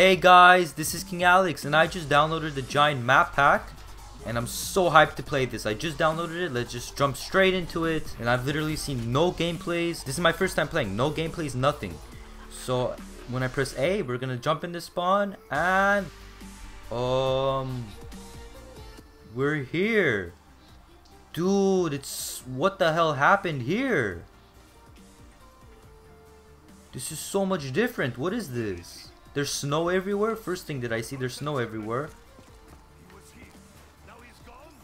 Hey guys, this is King Alex and I just downloaded the giant map pack and I'm so hyped to play this. I just downloaded it, let's just jump straight into it and I've literally seen no gameplays. This is my first time playing, no gameplays, nothing. So when I press A, we're gonna jump in into spawn and um we're here. Dude, it's what the hell happened here? This is so much different. What is this? There's snow everywhere. First thing that I see, there's snow everywhere.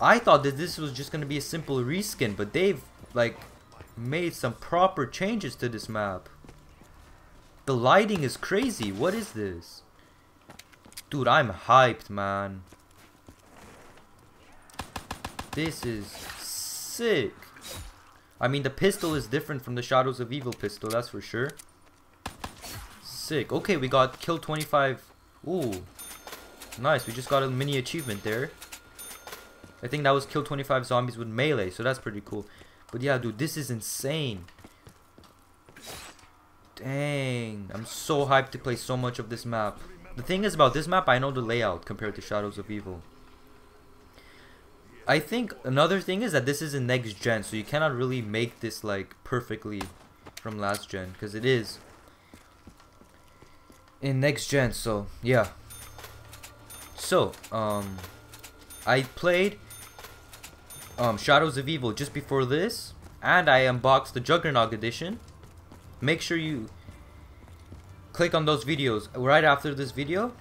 I thought that this was just gonna be a simple reskin, but they've like made some proper changes to this map. The lighting is crazy. What is this? Dude, I'm hyped, man. This is sick. I mean, the pistol is different from the Shadows of Evil pistol, that's for sure. Sick. Okay, we got kill 25. Ooh. Nice, we just got a mini achievement there. I think that was kill 25 zombies with melee, so that's pretty cool. But yeah, dude, this is insane. Dang, I'm so hyped to play so much of this map. The thing is about this map, I know the layout compared to Shadows of Evil. I think another thing is that this is in next gen, so you cannot really make this like perfectly from last gen, because it is in next gen, so yeah. So, um, I played um, Shadows of Evil just before this, and I unboxed the Juggernog edition. Make sure you click on those videos right after this video.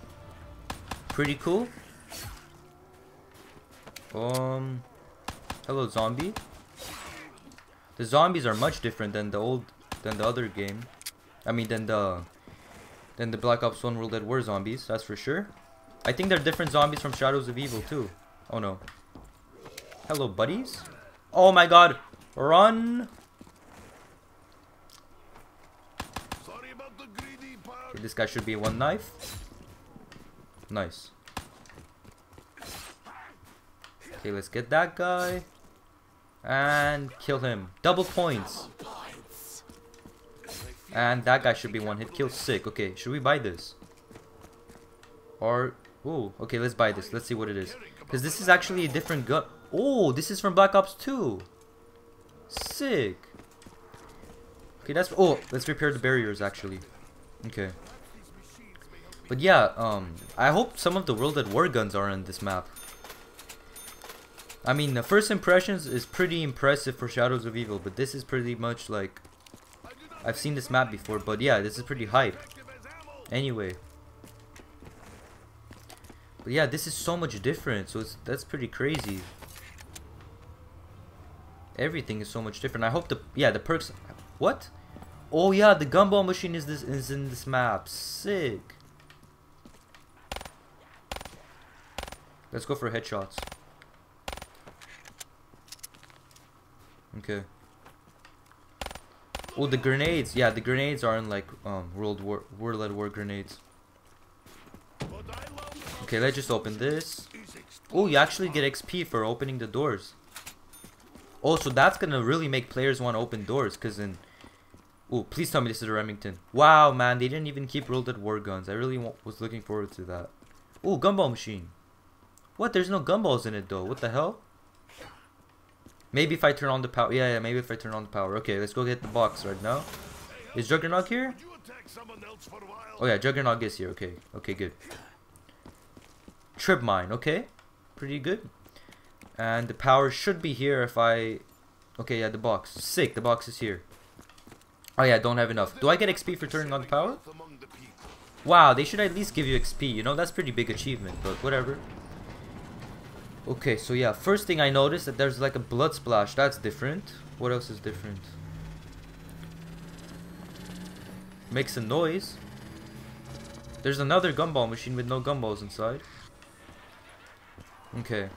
Pretty cool. Um, hello zombie. The zombies are much different than the old, than the other game. I mean, than the, than the Black Ops 1 World at War zombies. That's for sure. I think they're different zombies from Shadows of Evil too. Oh no. Hello, buddies. Oh my god. Run. Okay, this guy should be one knife. Nice. Okay, let's get that guy. And kill him. Double points. And that guy should be one hit kill. Sick. Okay, should we buy this? Or... oh, okay, let's buy this. Let's see what it is. Because this is actually a different gun. Oh, this is from Black Ops 2. Sick. Okay, that's... Oh, let's repair the barriers, actually. Okay. But yeah, um, I hope some of the World at War guns are in this map. I mean, the first impressions is pretty impressive for Shadows of Evil, but this is pretty much like... I've seen this map before, but yeah, this is pretty hype. Anyway. But yeah, this is so much different, so that's pretty crazy. Everything is so much different. I hope the yeah the perks. What? Oh yeah, the gumball machine is this is in this map. Sick. Let's go for headshots. Okay. Oh, the grenades. Yeah, the grenades aren't like um World War World at War grenades. Okay, let's just open this. Oh, you actually get XP for opening the doors. Oh, so that's gonna really make players want to open doors, cause in. Oh, please tell me this is a Remington. Wow, man, they didn't even keep World at War guns. I really was looking forward to that. Oh, gumball machine. What? There's no gumballs in it though. What the hell? Maybe if I turn on the power. Yeah, yeah. Maybe if I turn on the power. Okay, let's go get the box right now. Is Juggernaut here? Oh yeah, Juggernaut is here. Okay, okay, good. Trip mine, okay. Pretty good. And the power should be here if I... Okay, yeah, the box. Sick, the box is here. Oh yeah, don't have enough. Do I get XP for turning on the power? Wow, they should at least give you XP, you know? That's pretty big achievement, but whatever. Okay, so yeah, first thing I noticed that there's like a blood splash. That's different. What else is different? Makes a noise. There's another gumball machine with no gumballs inside. Okay.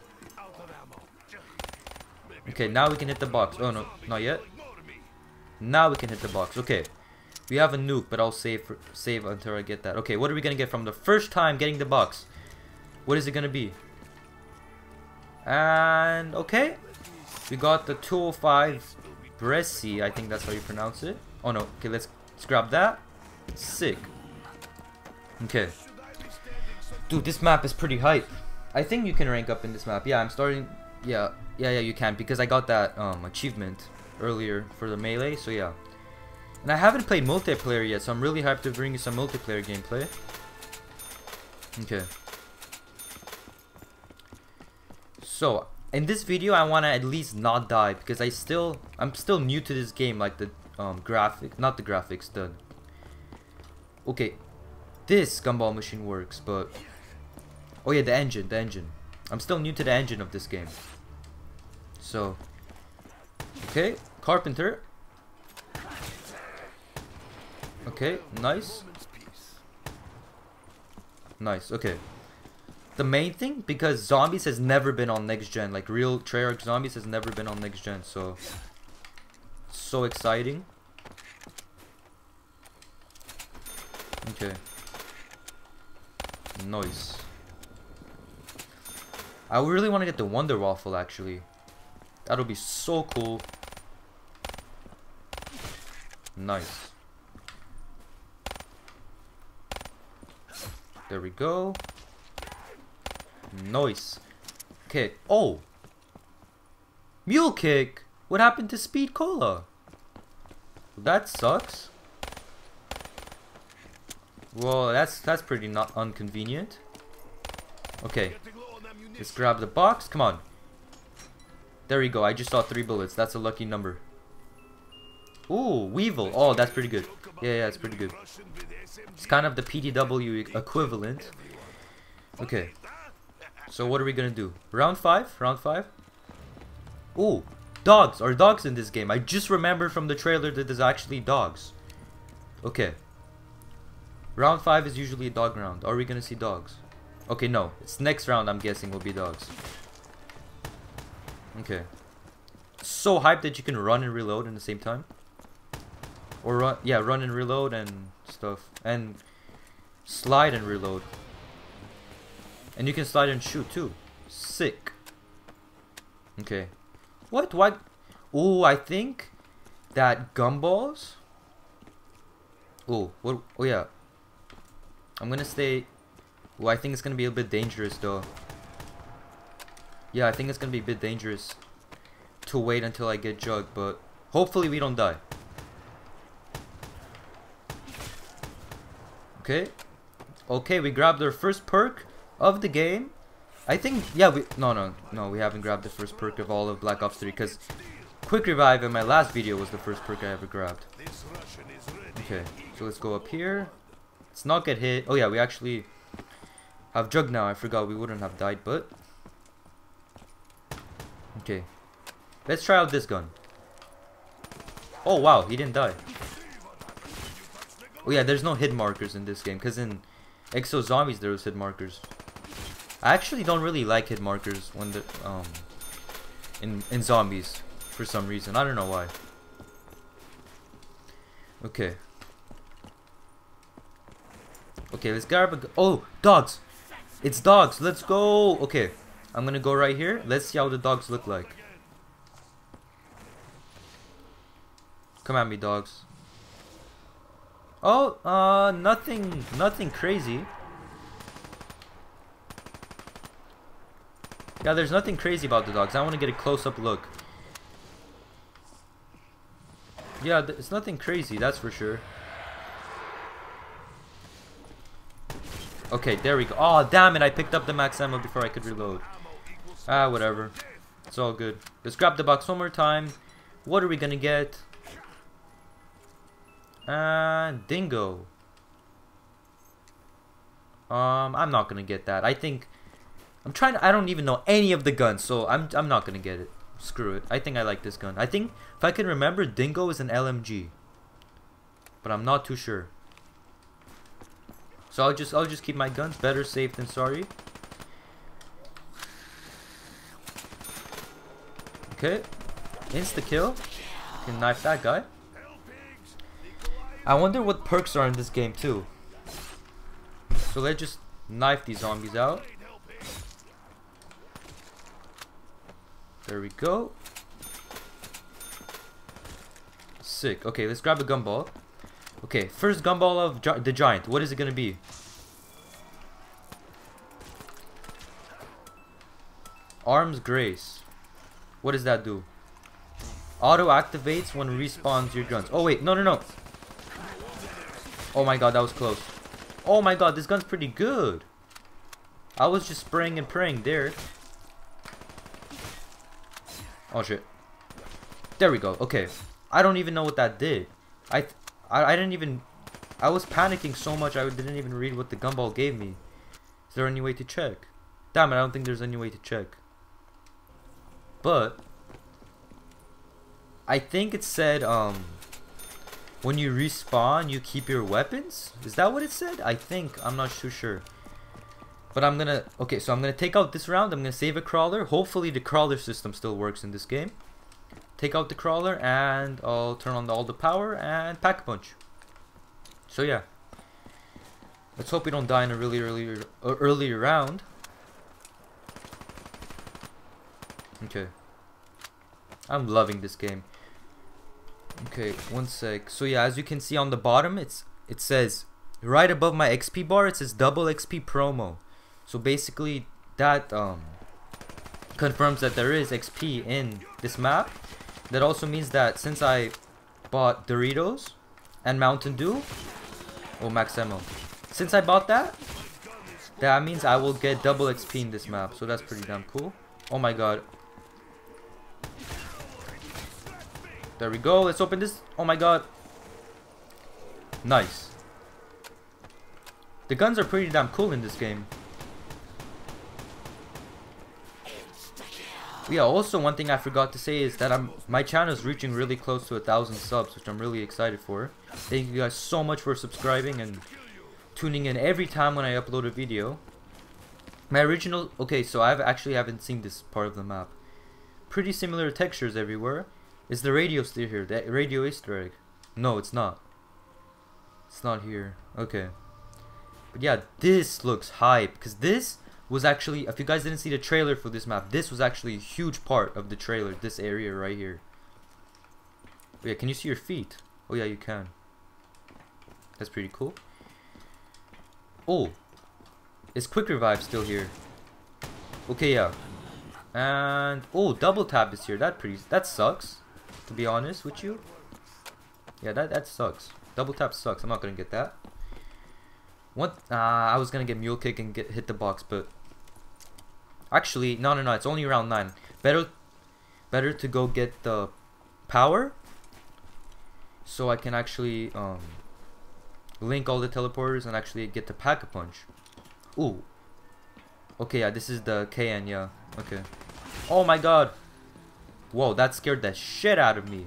Okay, now we can hit the box. Oh no, not yet. Now we can hit the box. Okay. We have a nuke, but I'll save for, save until I get that. Okay, what are we gonna get from the first time getting the box? What is it gonna be? And okay, we got the 205 Brecci. I think that's how you pronounce it. Oh no. Okay, let's, let's grab that. Sick. Okay. Dude, this map is pretty hype. I think you can rank up in this map. Yeah, I'm starting... Yeah, yeah, yeah, you can. Because I got that um, achievement earlier for the melee, so yeah. And I haven't played multiplayer yet, so I'm really hyped to bring you some multiplayer gameplay. Okay. So, in this video, I want to at least not die, because I still... I'm still new to this game, like the um, graphic... Not the graphics, the... Okay. This gumball machine works, but... Oh yeah, the engine, the engine. I'm still new to the engine of this game. So... Okay, Carpenter. Okay, nice. Nice, okay. The main thing, because Zombies has never been on next gen, like real Treyarch Zombies has never been on next gen, so... So exciting. Okay. Nice. I really want to get the Wonder Waffle, actually. That'll be so cool. Nice. There we go. Nice. Okay. Oh! Mule kick! What happened to Speed Cola? That sucks. Well, that's that's pretty not inconvenient. Okay. Let's grab the box. Come on. There we go. I just saw three bullets. That's a lucky number. Ooh, Weevil. Oh, that's pretty good. Yeah, yeah, it's pretty good. It's kind of the PDW equivalent. Okay. So what are we gonna do? Round five? Round five? Ooh, dogs. Are dogs in this game? I just remembered from the trailer that there's actually dogs. Okay. Round five is usually a dog round. Are we gonna see dogs? Okay, no. It's next round I'm guessing will be dogs. Okay. So hyped that you can run and reload in the same time. Or run, yeah, run and reload and stuff. And slide and reload. And you can slide and shoot too. Sick. Okay. What? What? Oh, I think that gumballs. Oh, what? Oh yeah. I'm gonna stay. Oh, I think it's gonna be a bit dangerous though. Yeah, I think it's gonna be a bit dangerous to wait until I get Jug, but hopefully we don't die. Okay. Okay, we grabbed our first perk of the game. I think, yeah, we, no, no, no, we haven't grabbed the first perk of all of Black Ops 3, because Quick Revive in my last video was the first perk I ever grabbed. Okay, so let's go up here. Let's not get hit. Oh yeah, we actually have Jug now. I forgot we wouldn't have died, but... Okay. Let's try out this gun. Oh wow, he didn't die. Oh yeah, there's no hit markers in this game, because in Exo Zombies there was hit markers. I actually don't really like hit markers when the um in in zombies for some reason. I don't know why. Okay. Okay, let's grab a oh dogs. It's dogs. Let's go. Okay, I'm gonna go right here. Let's see how the dogs look like. Come at me, dogs. Oh, uh, nothing, nothing crazy. Yeah, there's nothing crazy about the dogs. I want to get a close-up look. Yeah, it's nothing crazy, that's for sure. Okay, there we go. Oh, damn it, I picked up the max ammo before I could reload. Ah, whatever. It's all good. Let's grab the box one more time. What are we gonna get? Uh, Dingo. Um, I'm not gonna get that. I think I'm trying to, I don't even know any of the guns, so I'm I'm not gonna get it. Screw it. I think I like this gun. I think if I can remember, Dingo is an LMG, but I'm not too sure. So I'll just I'll just keep my guns. Better safe than sorry. Okay, insta kill. Can knife that guy. I wonder what perks are in this game too. So let's just knife these zombies out. There we go. Sick. Okay, let's grab a gumball. Okay, first gumball of gi the giant. What is it gonna be? Arms Grace. What does that do? Auto activates when respawns your guns. Oh wait, no, no, no. Oh my god, that was close. Oh my god, this gun's pretty good. I was just spraying and praying there. Oh shit. There we go. Okay. I don't even know what that did. I I, I didn't even I was panicking so much I didn't even read what the gumball gave me. Is there any way to check? Damn it, I don't think there's any way to check. But I think it said um when you respawn you keep your weapons? Is that what it said? I think. I'm not too sure. But I'm gonna okay, so I'm gonna take out this round, I'm gonna save a crawler. Hopefully the crawler system still works in this game. Take out the crawler and I'll turn on the, all the power and pack a punch. So yeah. Let's hope we don't die in a really early uh, early round. Okay. I'm loving this game. Okay, one sec. So yeah, as you can see on the bottom, it's it says right above my XP bar, it says double XP promo. So basically, that um confirms that there is XP in this map. That also means that since I bought Doritos and Mountain Dew, oh Max Ammo, since I bought that, that means I will get double XP in this map. So that's pretty damn cool. Oh my god, There we go. Let's open this. Oh my god. Nice. The guns are pretty damn cool in this game. Yeah, also one thing I forgot to say is that I'm my channel is reaching really close to a thousand subs, which I'm really excited for. Thank you guys so much for subscribing and tuning in every time when I upload a video. My original okay, so I have actually haven't seen this part of the map. Pretty similar textures everywhere. Is the radio still here? The radio Easter egg? No, it's not. It's not here. Okay. But yeah, this looks hype. Because this was actually, if you guys didn't see the trailer for this map, this was actually a huge part of the trailer. This area right here. But yeah, can you see your feet? Oh yeah, you can. That's pretty cool. Oh. Is Quick Revive still here? Okay, yeah. And, oh, Double Tap is here. That pretty, that sucks to be honest with you. Yeah, that, that sucks. Double tap sucks. I'm not going to get that. What? Uh, I was going to get Mule Kick and get hit the box, but... Actually, no, no, no. It's only round 9. Better, better to go get the power. So I can actually um, link all the teleporters and actually get the Pack-a-Punch. Ooh. Okay, yeah, this is the KN, yeah. Okay. Oh my god. Whoa, that scared the shit out of me.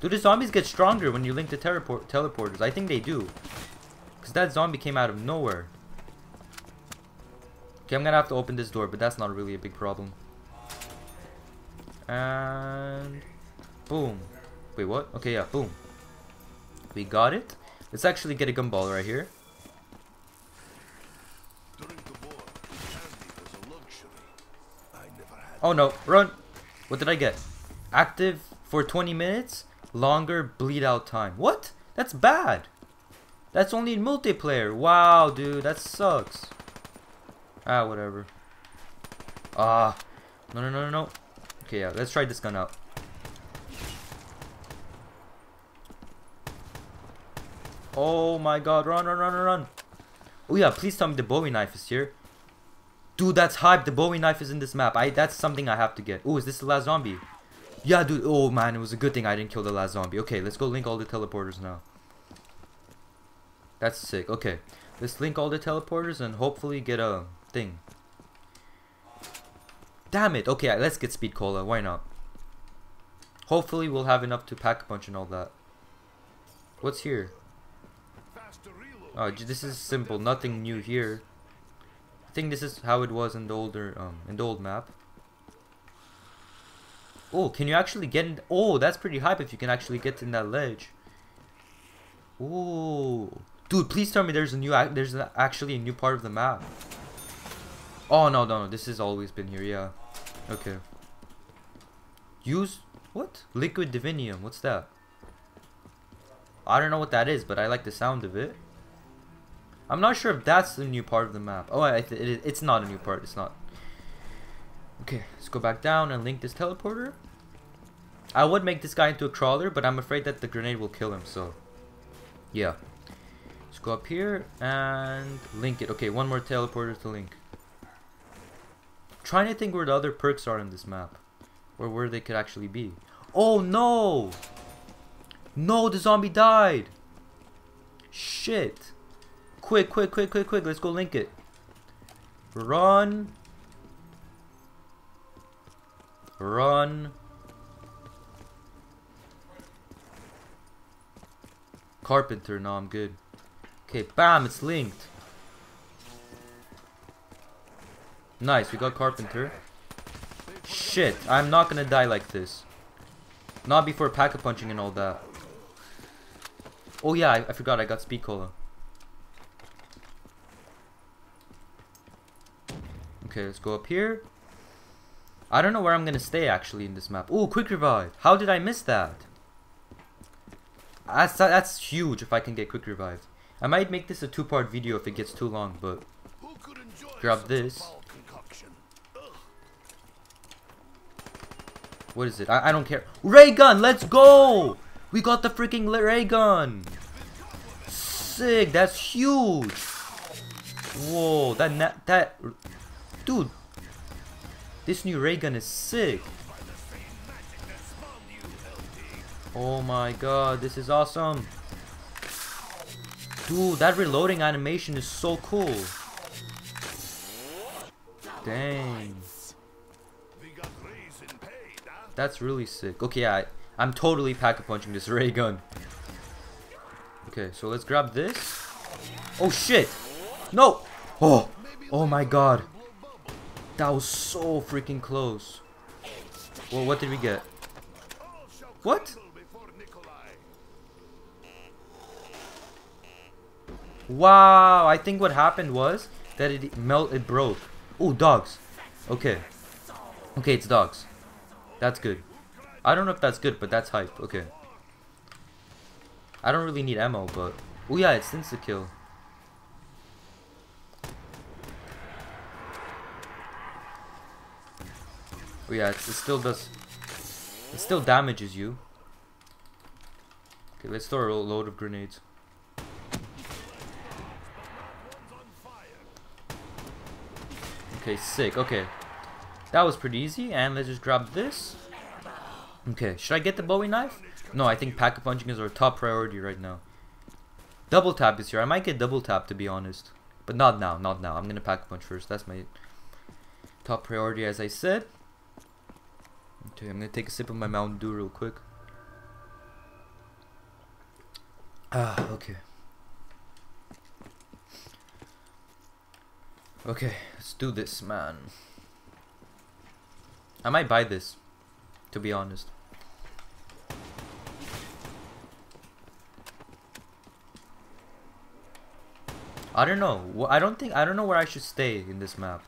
Do the zombies get stronger when you link the teleport teleporters? I think they do. Because that zombie came out of nowhere. Okay, I'm to have to open this door, but that's not really a big problem. And... Boom. Wait, what? Okay, yeah, boom. We got it. Let's actually get a gumball right here. Oh no, run! What did I get? Active for 20 minutes? Longer bleed out time. What? That's bad! That's only in multiplayer. Wow, dude, that sucks. Ah, whatever. Ah. No, no, no, no, no. Okay, yeah, let's try this gun out. Oh my god, run, run, run, run. Oh yeah, please tell me the Bowie knife is here. Dude, that's hype. The Bowie knife is in this map. I That's something I have to get. Oh, is this the last zombie? Yeah, dude. Oh, man. It was a good thing I didn't kill the last zombie. Okay, let's go link all the teleporters now. That's sick. Okay. Let's link all the teleporters and hopefully get a thing. Damn it. Okay, let's get speed cola. Why not? Hopefully we'll have enough to pack a punch and all that. What's here? Oh, this is simple. Nothing new here. I think this is how it was in the older, um, in the old map. Oh, can you actually get in? Oh, that's pretty hype if you can actually get in that ledge. Oh, dude, please tell me there's a new, there's actually a new part of the map. Oh no, no, no, this has always been here. Yeah. Okay. Use what? Liquid divinium. What's that? I don't know what that is, but I like the sound of it. I'm not sure if that's the new part of the map. Oh, it, it's not a new part. It's not. Okay, let's go back down and link this teleporter. I would make this guy into a crawler, but I'm afraid that the grenade will kill him, so... Yeah. Let's go up here and link it. Okay, one more teleporter to link. Trying to think where the other perks are in this map. Or where they could actually be. Oh no! No, the zombie died! Shit! Quick, quick, quick, quick, quick, let's go link it. Run! Run! Carpenter, no, I'm good. Okay, bam, it's linked. Nice, we got Carpenter. Shit, I'm not gonna die like this. Not before pack-a-punching and all that. Oh yeah, I, I forgot I got speed cola. Okay, let's go up here. I don't know where I'm gonna stay actually in this map. Oh, quick revive. How did I miss that? That's, that's huge if I can get quick revive. I might make this a two-part video if it gets too long, but grab this. What is it? I, I don't care. Ray gun, let's go! We got the freaking ray gun. Sick, that's huge. Whoa, that that dude. This new ray gun is sick. Oh my god, this is awesome. Dude, that reloading animation is so cool. Dang. That's really sick. Okay, I, I'm totally pack-a-punching this ray gun. Okay, so let's grab this. Oh shit! No! Oh! Oh my god. That was so freaking close. Well, what did we get? What? Wow, I think what happened was that it melt it broke. Oh, dogs. Okay. Okay, it's dogs. That's good. I don't know if that's good, but that's hype. Okay. I don't really need ammo, but... Oh yeah, it's insta-kill. Oh yeah, it still does... It still damages you. Okay, let's throw a load of grenades. Okay, sick. Okay. That was pretty easy. And let's just grab this. Okay, should I get the Bowie knife? No, I think pack-a-punching is our top priority right now. Double tap is here. I might get double tap to be honest. But not now, not now. I'm gonna pack-a-punch first. That's my top priority as I said. Okay, I'm gonna take a sip of my Mountain Dew real quick. Ah, okay. Okay, let's do this, man. I might buy this, to be honest. I don't know. I don't think I don't know where I should stay in this map.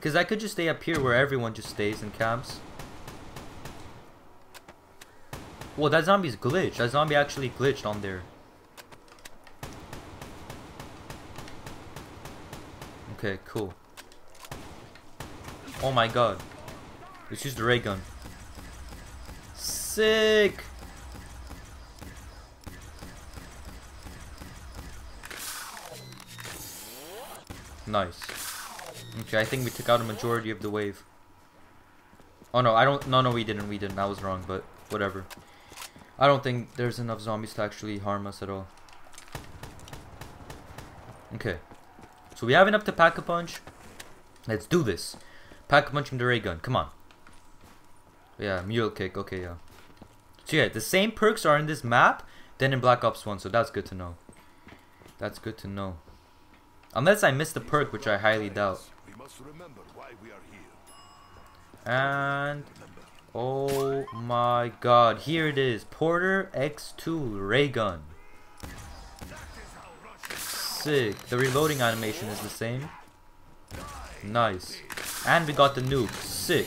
Cause I could just stay up here where everyone just stays and camps. Well, that zombie's glitched. That zombie actually glitched on there. Okay, cool. Oh my god. Let's use the ray gun. Sick! Nice. Okay, I think we took out a majority of the wave. Oh no, I don't, no, no, we didn't, we didn't. I was wrong, but whatever. I don't think there's enough zombies to actually harm us at all. Okay. So we have enough to pack a punch. Let's do this. Pack a punch from the ray gun. Come on. Yeah, mule kick. Okay, yeah. So yeah, the same perks are in this map than in Black Ops 1, so that's good to know. That's good to know. Unless I missed the perk, which I highly doubt. And... Oh my god, here it is. Porter X2 Ray Gun sick. The reloading animation is the same. Nice. And we got the nuke. Sick.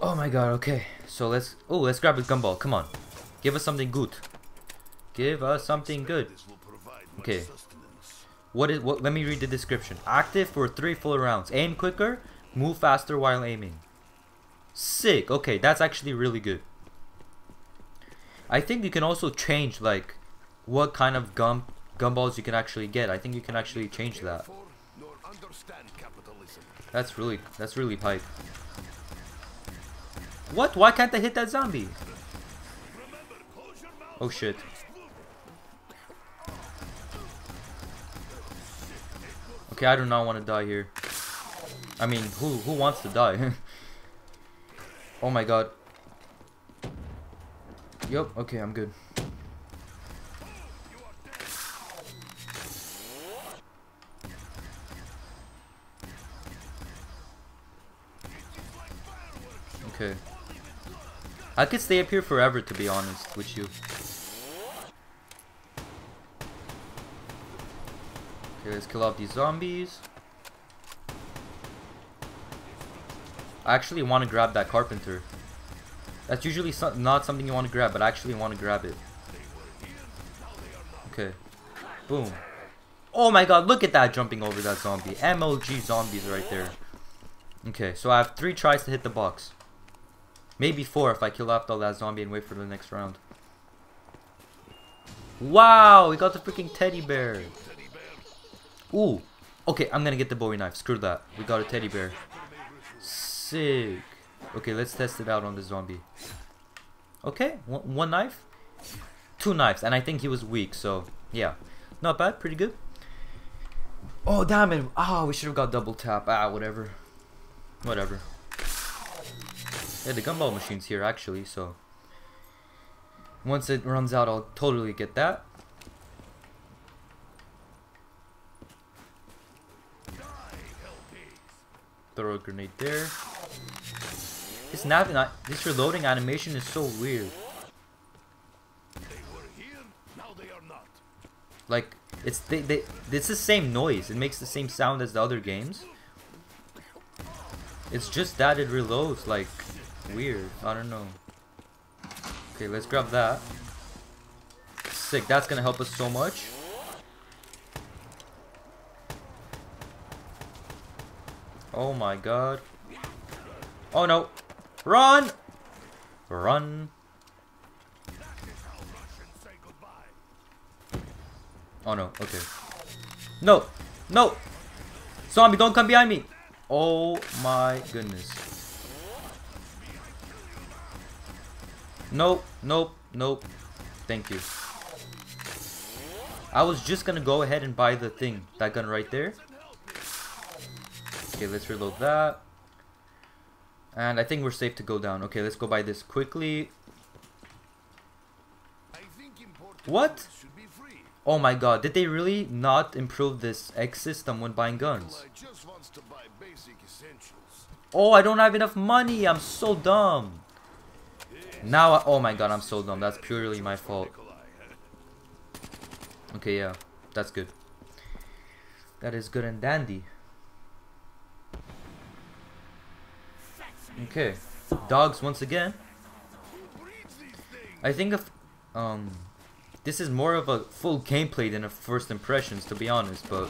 Oh my god, okay. So let's... Oh, let's grab a gumball. Come on. Give us something good. Give us something good. Okay. What is what? Let me read the description. Active for three full rounds. Aim quicker. Move faster while aiming. Sick. Okay, that's actually really good. I think you can also change like what kind of gum gumballs you can actually get. I think you can actually change that. That's really that's really hype. What? Why can't I hit that zombie? Oh shit. Okay, I do not want to die here. I mean, who who wants to die? oh my god. Yup, okay, I'm good. Okay. I could stay up here forever, to be honest with you. Okay, let's kill off these zombies. I actually want to grab that carpenter. That's usually so not something you want to grab, but I actually want to grab it. Okay. Boom. Oh my god, look at that jumping over that zombie. MLG zombies right there. Okay, so I have three tries to hit the box. Maybe four if I kill off all that zombie and wait for the next round. Wow, we got the freaking teddy bear. Ooh. Okay, I'm gonna get the bowie knife. Screw that. We got a teddy bear. Sick. Okay, let's test it out on the zombie. Okay, one, knife. Two knives, and I think he was weak, so yeah. Not bad, pretty good. Oh, damn it. Ah, oh, we should have got double tap. Ah, whatever. Whatever. Yeah, the gumball machine's here actually, so once it runs out, I'll totally get that. Throw a grenade there. This nav this reloading animation is so weird. Like it's they, they it's the same noise. It makes the same sound as the other games. It's just that it reloads like weird. I don't know. Okay, let's grab that. Sick, that's gonna help us so much. Oh my god. Oh no. Run! Run. Oh no, okay. No! No! Zombie, don't come behind me! Oh my goodness. Nope, nope, nope. Thank you. I was just gonna go ahead and buy the thing. That gun right there. Okay, let's reload that. And I think we're safe to go down. Okay, let's go buy this quickly. What? Oh my god, did they really not improve this X system when buying guns? Oh, I don't have enough money. I'm so dumb. Now, I, oh my god, I'm so dumb. That's purely my fault. Okay, yeah, that's good. That is good and dandy. Okay, dogs once again. I think if um, this is more of a full gameplay than a first impressions, to be honest. But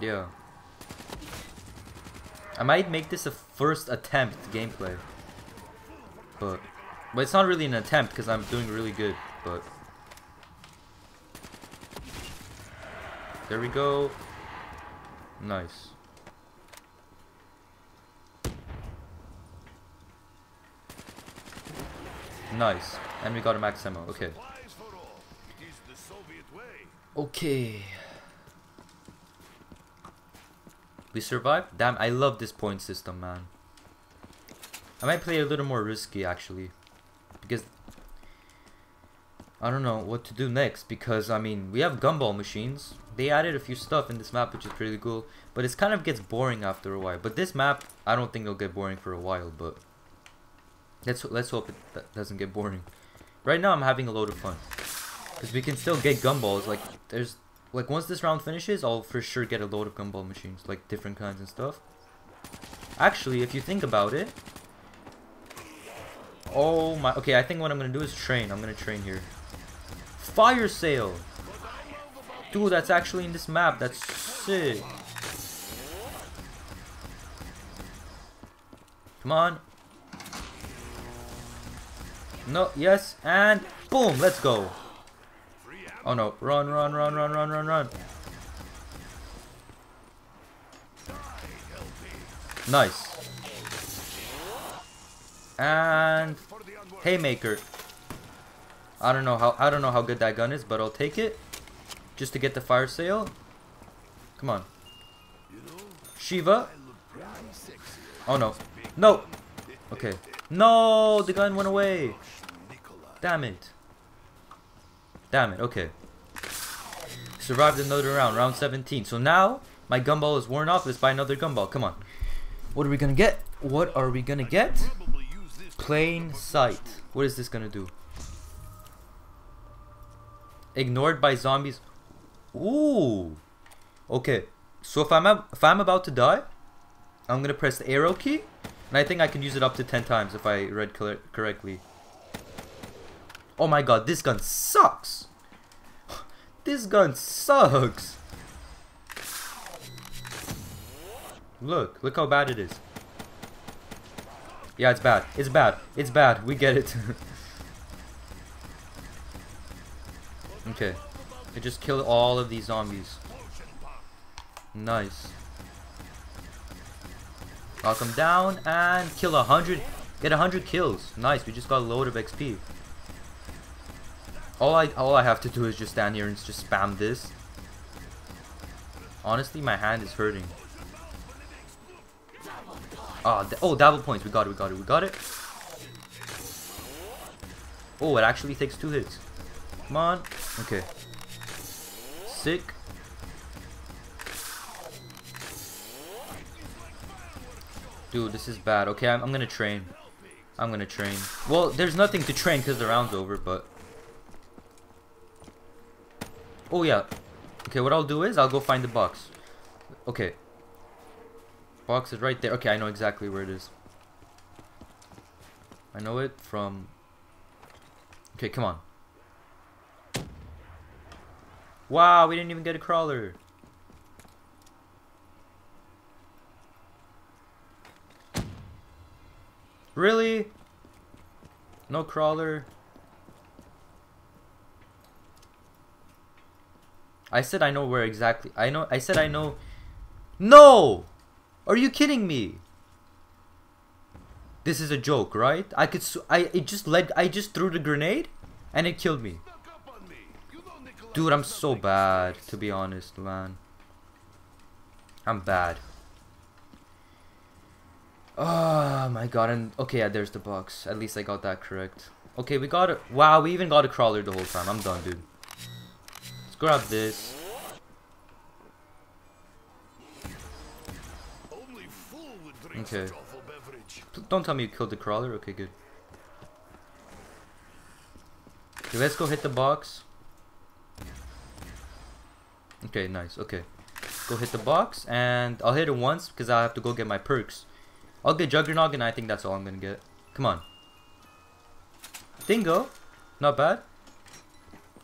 yeah. I might make this a first attempt gameplay. But but it's not really an attempt because I'm doing really good, but There we go. Nice. Nice. And we got a max ammo. Okay. Okay. We survived? Damn, I love this point system, man. I might play a little more risky, actually. Because... I don't know what to do next, because, I mean, we have gumball machines. They added a few stuff in this map, which is pretty cool. But it kind of gets boring after a while. But this map, I don't think it'll get boring for a while, but... Let's, let's hope it doesn't get boring. Right now, I'm having a load of fun. Because we can still get gumballs, like, there's like once this round finishes, I'll for sure get a load of gumball machines, like different kinds and stuff. Actually, if you think about it, oh my, okay, I think what I'm gonna do is train. I'm gonna train here. Fire sale. Dude, that's actually in this map. That's sick. Come on. No, yes, and boom, let's go. Oh no, run, run, run, run, run, run, run. Nice. And haymaker. I don't know how I don't know how good that gun is, but I'll take it just to get the fire sale. Come on. Shiva. Oh no. No. Okay. No, the gun went away. Damn it. Damn it. Okay. Survived another round, round 17. So now my gumball is worn off. Let's buy another gumball. Come on. What are we gonna get? What are we gonna get? Plain sight. What is this gonna do? Ignored by zombies. Ooh. Okay. So if I'm if I'm about to die, I'm gonna press the arrow key, and I think I can use it up to 10 times if I read correctly. Oh my god, this gun sucks. this gun sucks. Look, look how bad it is. Yeah, it's bad. It's bad. It's bad. We get it. okay. I just killed all of these zombies. Nice. Knock them down and kill a hundred. Get a hundred kills. Nice. We just got a load of XP. All I all I have to do is just stand here and just spam this. Honestly, my hand is hurting. Ah, oh, double points. We got it, we got it, we got it. Oh, it actually takes two hits. Come on. Okay. Sick. Dude, this is bad. Okay, I'm, I'm gonna train. I'm gonna train. Well, there's nothing to train because the round's over, but... Oh, yeah. Okay, what I'll do is I'll go find the box. Okay, Box is right there. Okay, I know exactly where it is. I know it from... Okay, come on. Wow, we didn't even get a crawler. Really? No crawler? I said I know where exactly. I know. I said I know. No! Are you kidding me? This is a joke, right? I could I it just led I just threw the grenade and it killed me. Dude, I'm so bad to be honest, man. I'm bad. Oh my god, and okay, yeah, there's the box. At least I got that correct. Okay, we got it. Wow, we even got a crawler the whole time. I'm done, dude. Let's grab this. Okay. Don't tell me you killed the crawler. Okay, good. Okay, let's go hit the box. Okay, nice. Okay. Go hit the box, and I'll hit it once because I have to go get my perks. I'll get Juggernog, and I think that's all I'm gonna get. Come on. Dingo. Not bad.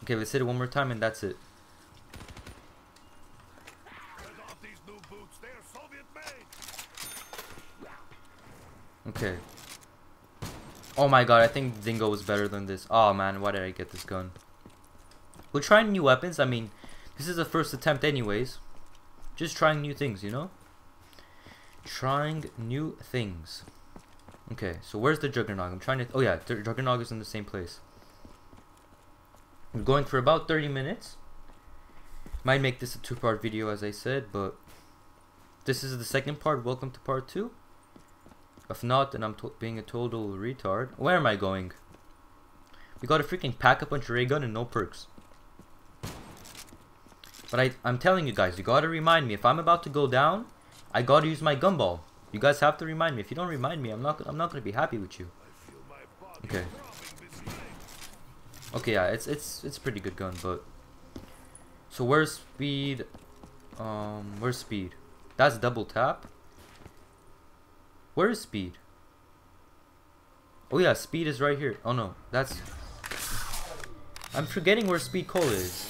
Okay, let's hit it one more time, and that's it. Okay. Oh my god, I think Dingo was better than this. Oh man, why did I get this gun? We're trying new weapons. I mean, this is the first attempt anyways. Just trying new things, you know? Trying new things. Okay, so where's the Juggernaut? I'm trying to... Oh yeah, the Juggernog is in the same place. I'm going for about 30 minutes. Might make this a two-part video as I said, but... This is the second part. Welcome to part two. If not, then I'm being a total retard. Where am I going? We got a freaking pack a punch ray gun and no perks. But I, I'm telling you guys, you gotta remind me. If I'm about to go down, I gotta use my gumball. You guys have to remind me. If you don't remind me, I'm not. I'm not gonna be happy with you. Okay. Okay, yeah, it's it's it's a pretty good gun, but so where's speed? Um, where's speed? That's double tap. Where is speed? Oh yeah, speed is right here. Oh no, that's... I'm forgetting where speed cola is.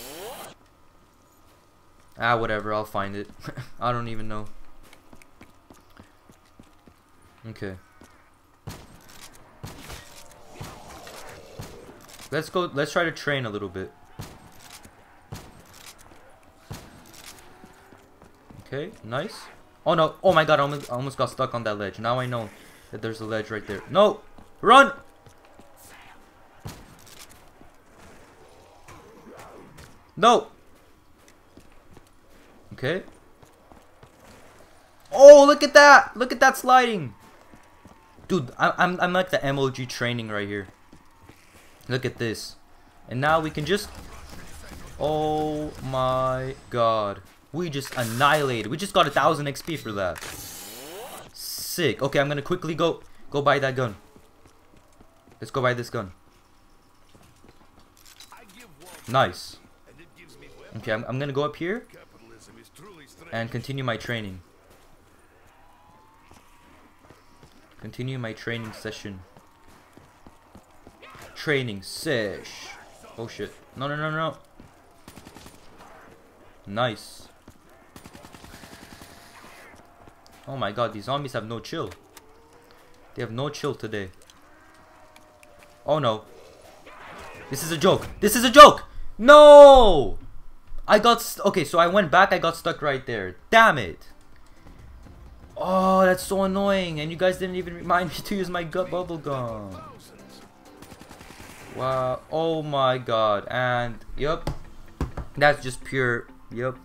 Ah, whatever, I'll find it. I don't even know. Okay. Let's go, let's try to train a little bit. Okay, nice. Oh no, oh my god, I almost, I almost got stuck on that ledge. Now I know that there's a ledge right there. No! Run! No! Okay. Oh, look at that! Look at that sliding! Dude, I, I'm, I'm like the MOG training right here. Look at this. And now we can just... Oh my god. We just annihilated. We just got a thousand XP for that. Sick. Okay, I'm gonna quickly go go buy that gun. Let's go buy this gun. Nice. Okay, I'm, I'm gonna go up here and continue my training. Continue my training session. Training sesh. Oh shit. No, no, no, no. Nice. Oh my god, these zombies have no chill. They have no chill today. Oh no. This is a joke. This is a joke! No! I got... okay, so I went back, I got stuck right there. Damn it. Oh, that's so annoying. And you guys didn't even remind me to use my GobbleGum. Wow. Oh my god. And, yep. That's just pure, yep.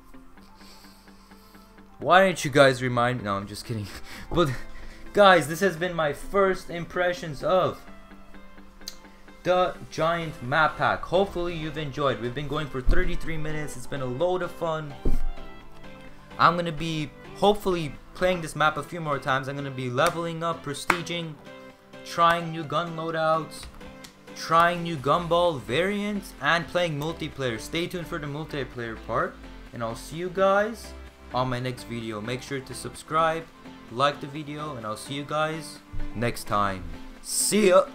Why didn't you guys remind me? No, I'm just kidding. but, guys, this has been my first impressions of the giant map pack. Hopefully you've enjoyed. We've been going for 33 minutes. It's been a load of fun. I'm going to be hopefully playing this map a few more times. I'm going to be leveling up, prestiging, trying new gun loadouts, trying new gumball variants, and playing multiplayer. Stay tuned for the multiplayer part. And I'll see you guys on my next video. Make sure to subscribe, like the video, and I'll see you guys next time. See ya!